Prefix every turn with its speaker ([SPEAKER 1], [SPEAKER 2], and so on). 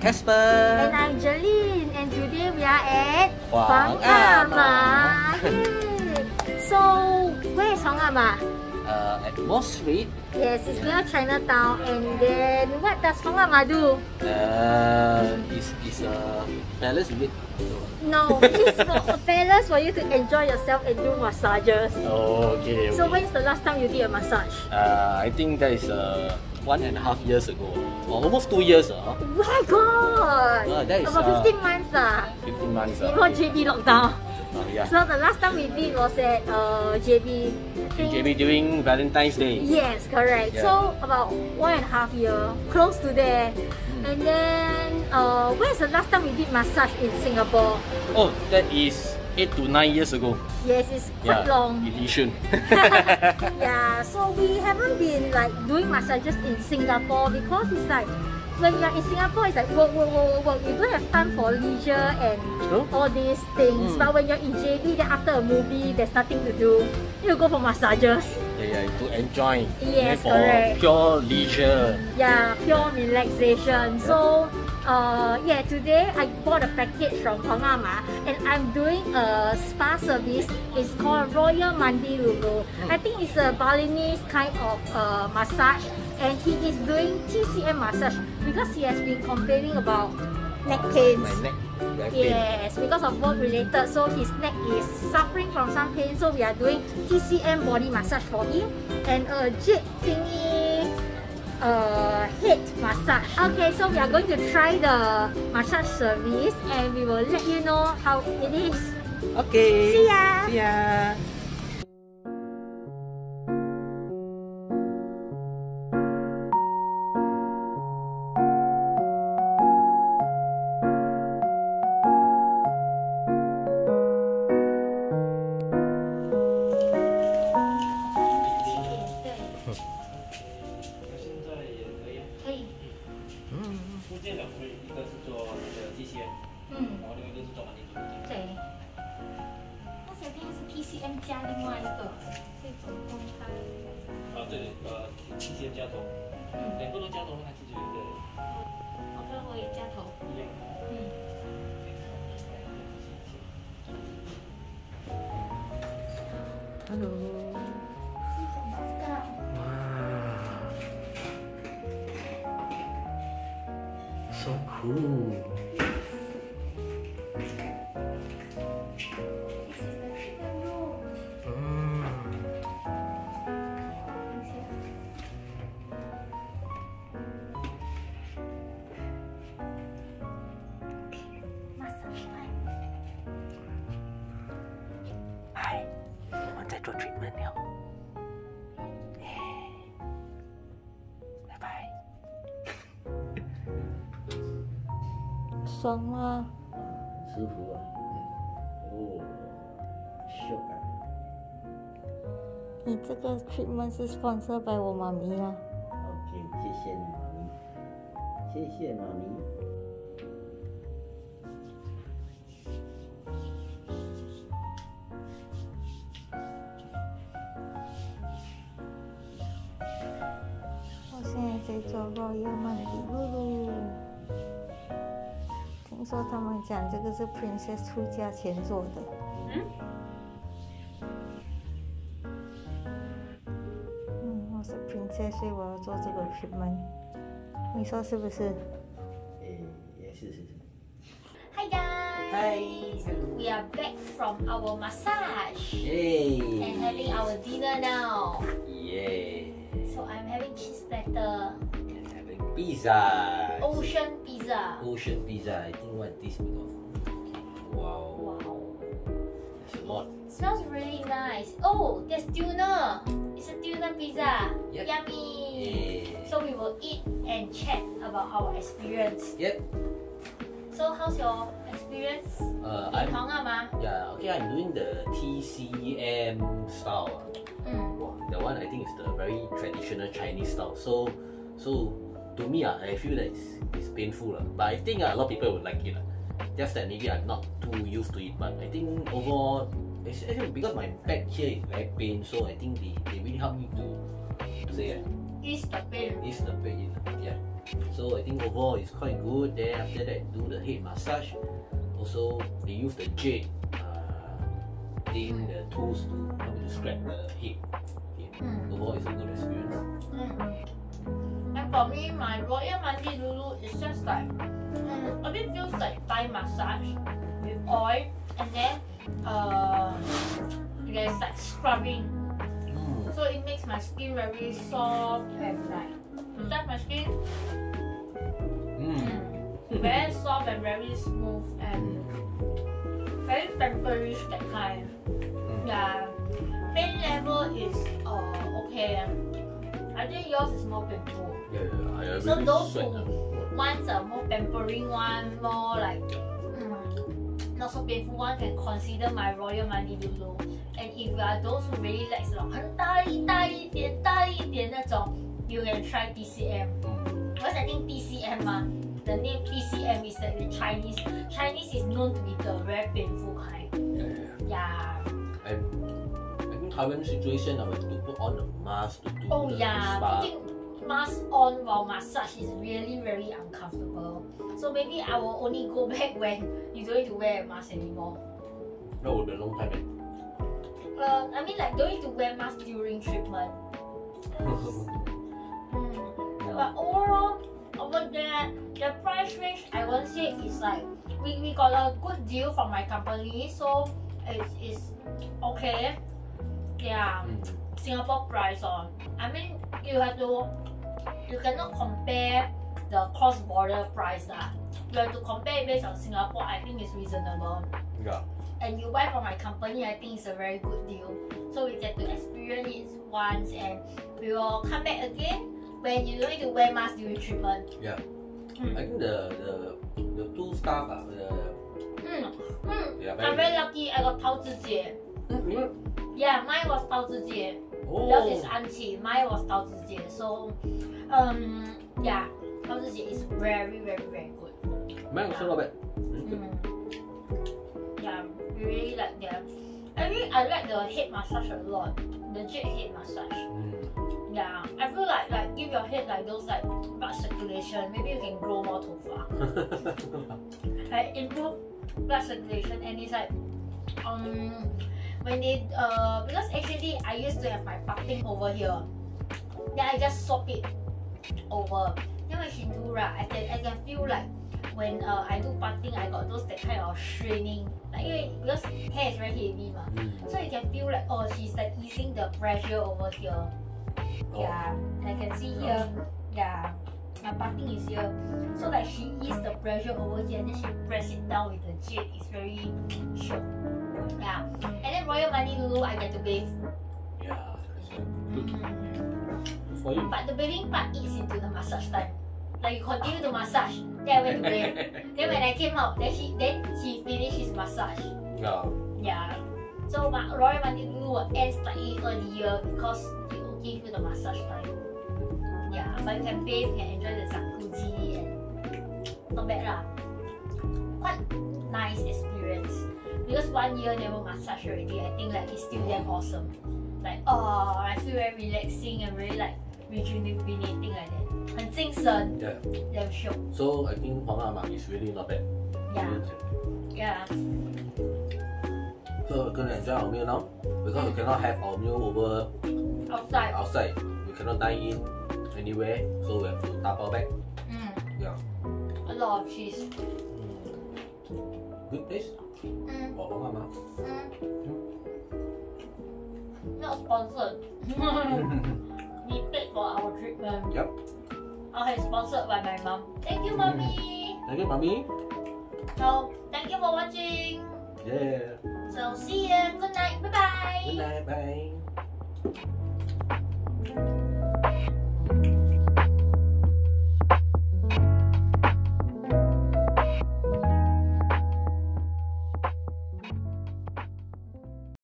[SPEAKER 1] Casper.
[SPEAKER 2] And I'm Jeline and today we are at
[SPEAKER 1] Huang
[SPEAKER 2] Ama. So, where is Huang Ama?
[SPEAKER 1] Uh, at Mosque Street.
[SPEAKER 2] Yes, it's near Chinatown and then what does Huang Ama do?
[SPEAKER 1] Uh, is is a palace with it.
[SPEAKER 2] No, it's a palace for you to enjoy yourself and do massages.
[SPEAKER 1] Oh, okay.
[SPEAKER 2] So when's the last time you did a massage?
[SPEAKER 1] Uh, I think that is uh one and a half years ago, or almost two years. Uh,
[SPEAKER 2] Oh my god!
[SPEAKER 1] Ah, that is,
[SPEAKER 2] About
[SPEAKER 1] uh,
[SPEAKER 2] 15 months lah.
[SPEAKER 1] 15 months. Uh,
[SPEAKER 2] Before JB lockdown.
[SPEAKER 1] Uh, yeah.
[SPEAKER 2] So the last time we did was at uh, JB.
[SPEAKER 1] JB during Valentine's Day.
[SPEAKER 2] Yes, correct.
[SPEAKER 1] Yeah.
[SPEAKER 2] So about one and a half year, close to there. And then, uh, when's the last time we did massage in Singapore?
[SPEAKER 1] Oh, that is eight to nine years ago.
[SPEAKER 2] Yes, it's quite
[SPEAKER 1] yeah,
[SPEAKER 2] long.
[SPEAKER 1] in Yishun.
[SPEAKER 2] yeah, so we haven't been like doing massages in Singapore because it's like when you're in Singapore, it's like work, work, work, work, work. You don't have time for leisure and
[SPEAKER 1] True.
[SPEAKER 2] all these things.
[SPEAKER 1] Mm.
[SPEAKER 2] But when you're in JB, then after a movie, there's nothing to do. You go for massages.
[SPEAKER 1] yeah, yeah, to enjoy.
[SPEAKER 2] Yes,
[SPEAKER 1] for
[SPEAKER 2] correct.
[SPEAKER 1] pure leisure.
[SPEAKER 2] Yeah, pure relaxation. So, uh, yeah, today I bought a package from Huang Ama and I'm doing a spa service. It's called Royal Mandi Lulur. I think it's a Balinese kind of uh, massage and he is doing TCM massage because he has been complaining about neck pains.
[SPEAKER 1] My neck pain.
[SPEAKER 2] Yes, because of work related, so his neck is suffering from some pain. So we are doing TCM body massage for him and a jade thingy uh, head massage. Okay, so we are going to try the massage service and we will let you know how it is.
[SPEAKER 1] Okay.
[SPEAKER 2] See ya.
[SPEAKER 1] See ya.
[SPEAKER 3] 嗯，哦，另外一个是做管理中心。
[SPEAKER 2] 对，那这边是 PCM 加另外一个这种公开。
[SPEAKER 3] 啊，对对，呃，PCM 加头，
[SPEAKER 2] 嗯，
[SPEAKER 3] 两个都加头还是就有点。哦，
[SPEAKER 2] 好像我也加头
[SPEAKER 3] 一样。
[SPEAKER 2] 嗯。
[SPEAKER 1] Hello。
[SPEAKER 2] 是什么干？
[SPEAKER 1] 哇，so cool。做 treatment 了。拜拜。
[SPEAKER 2] 爽吗？
[SPEAKER 4] 舒服啊！哦，秀感。
[SPEAKER 2] 你这个 treatment 是 sponsor by 我妈咪啊。
[SPEAKER 4] OK，谢谢你，妈咪。谢谢妈咪。
[SPEAKER 2] 珠宝要卖礼物喽！听说他们讲这个是 Princess 出家前做的。嗯？嗯，我是 Princess，我要做这个品慢，你说是不是？
[SPEAKER 4] 诶，也是是。
[SPEAKER 2] Hi. We are back from our massage
[SPEAKER 4] 耶
[SPEAKER 2] and having our dinner now.
[SPEAKER 4] Yay.
[SPEAKER 2] So I'm having cheese platter,
[SPEAKER 4] And having pizza.
[SPEAKER 2] ocean pizza.
[SPEAKER 4] Ocean pizza. I think what this made of. Wow.
[SPEAKER 2] Wow.
[SPEAKER 4] That's a lot.
[SPEAKER 2] Smells really nice. Oh, there's tuna. It's a tuna pizza.
[SPEAKER 4] Yep.
[SPEAKER 2] Yummy.
[SPEAKER 4] Yeah.
[SPEAKER 2] So we will eat and chat about our experience.
[SPEAKER 4] Yep.
[SPEAKER 2] So how's your experience
[SPEAKER 4] Uh,
[SPEAKER 2] in
[SPEAKER 4] I'm
[SPEAKER 2] Hong Kong?
[SPEAKER 4] yeah. Okay, I'm doing the TCM style.
[SPEAKER 2] Mm.
[SPEAKER 4] Wow, that one I think is the very traditional Chinese style. So, so to me, uh, I feel that it's, it's painful, uh, but I think uh, a lot of people would like it. Uh.
[SPEAKER 1] just that maybe I'm not too used to it. But I think overall, it's actually because my back here is very pain, so I think they, they really help me to, to say uh,
[SPEAKER 2] Ease the pain.
[SPEAKER 1] ease the pain. Yeah. So I think overall it's quite good. Then after that, do the head massage. Also, they use the jade uh, thing, the tools to help me to scratch the head. Okay.
[SPEAKER 2] Mm.
[SPEAKER 1] Overall, it's a good experience.
[SPEAKER 2] Mm. And for me, my Royal Mandi Lulur is just like mm, a bit feels like Thai massage with oil, and then uh, there's like scrubbing,
[SPEAKER 1] Mm.
[SPEAKER 2] So it makes my skin very soft and like touch my skin
[SPEAKER 1] Mm.
[SPEAKER 2] very soft and very smooth and very pamperish that kind.
[SPEAKER 1] Mm.
[SPEAKER 2] Yeah, pain level is uh okay. I think yours is more painful.
[SPEAKER 1] Yeah, yeah, I
[SPEAKER 2] So those
[SPEAKER 1] sweat.
[SPEAKER 2] who wants a more pampering one, more like not so painful one can consider my royal Mandi Lulur. And if you are those who really like 很大力大一点大一点那种 you can try TCM. Because I think TCM ah, the name TCM is the Chinese. Chinese is known to be the very painful kind.
[SPEAKER 1] Yeah. And I think current situation I have to put on a mask to do
[SPEAKER 2] oh,
[SPEAKER 1] the
[SPEAKER 2] yeah.
[SPEAKER 1] spa
[SPEAKER 2] mask on while massage is really very uncomfortable. So maybe I will only go back when you don't need to wear a mask anymore.
[SPEAKER 1] That would be a long time. eh?
[SPEAKER 2] Uh, I mean like don't need to wear mask during treatment. Mm. But overall, over there, the price range I won't say is like we, we got a good deal from my company, so it's, it's okay. Yeah.
[SPEAKER 1] Mm.
[SPEAKER 2] Singapore price on. I mean, you have to, you cannot compare the cross-border price lah. You have to compare based on Singapore, I think it's reasonable.
[SPEAKER 1] Yeah.
[SPEAKER 2] And you buy from my company, I think it's a very good deal. So we get to experience it once and we will come back again when you don't need to wear mask during treatment.
[SPEAKER 1] Yeah.
[SPEAKER 2] Mm.
[SPEAKER 1] I think the the the two staff uh, the
[SPEAKER 2] mm. Mm.
[SPEAKER 1] Very
[SPEAKER 2] I'm
[SPEAKER 1] very
[SPEAKER 2] lucky I got Pao Zhi Jie.
[SPEAKER 1] Mm-hmm.
[SPEAKER 2] Yeah, mine was Pao Zhi Jie.
[SPEAKER 1] Oh.
[SPEAKER 2] Yours is Anqi, mine was 陶子姐. So, um, yeah, 陶子姐 is very, very, very good.
[SPEAKER 1] Mine also not bad. Mm.
[SPEAKER 2] Mm. Yeah, we really like them. I mean, I like the head massage a lot. The jet head massage.
[SPEAKER 1] Mm.
[SPEAKER 2] Yeah, I feel like like give your head like those like blood circulation. Maybe you can grow more 头发. like improve blood circulation and it's like um when they uh because actually I used to have my parting over here. Then I just swap it over. Then when she do right I can I can feel like when uh, I do parting I got those that kind of straining. Like 因为 because hair is very heavy ma
[SPEAKER 1] Mm.
[SPEAKER 2] so you can feel like oh she's like easing the pressure over here.
[SPEAKER 1] Oh.
[SPEAKER 2] yeah. I can see here yeah my parting is here. So like she ease the pressure over here and then she press it down with the jade. It's very short yeah. and Royal Mandi Lulur I get to bathe
[SPEAKER 1] Yeah. that's right. Good.
[SPEAKER 2] Mm.
[SPEAKER 1] For you.
[SPEAKER 2] but the bathing part eats into the massage time like you continue to massage then I went to bathe then when I came out then she then she finished his massage
[SPEAKER 1] Yeah.
[SPEAKER 2] yeah so my Royal Mandi Lulur will end slightly earlier because it will give you the massage time yeah but you can bathe you can enjoy the jacuzzi and not bad lah quite nice experience because one year never massage already I think like it's still damn awesome like oh I feel very relaxing and very like rejuvenating like that 很精神
[SPEAKER 1] Yeah.
[SPEAKER 2] damn shiok
[SPEAKER 1] So I think Huang Ama is really not bad.
[SPEAKER 2] yeah yeah
[SPEAKER 1] So we're gonna enjoy our meal now because we cannot have our meal over
[SPEAKER 2] outside
[SPEAKER 1] outside. We cannot dine in anywhere, so we have to tapao back.
[SPEAKER 2] mm.
[SPEAKER 1] Yeah.
[SPEAKER 2] a lot of cheese
[SPEAKER 1] Good place
[SPEAKER 2] mm.
[SPEAKER 1] for Huang Ama.
[SPEAKER 2] Mm. Not sponsored. we paid for our treatment.
[SPEAKER 1] Yep.
[SPEAKER 2] Okay, sponsored by my mom. Thank you, mommy.
[SPEAKER 1] Thank you, mommy.
[SPEAKER 2] So, thank you for watching.
[SPEAKER 1] Yeah.
[SPEAKER 2] So, see you. Good night. Bye bye.
[SPEAKER 1] Good night. Bye.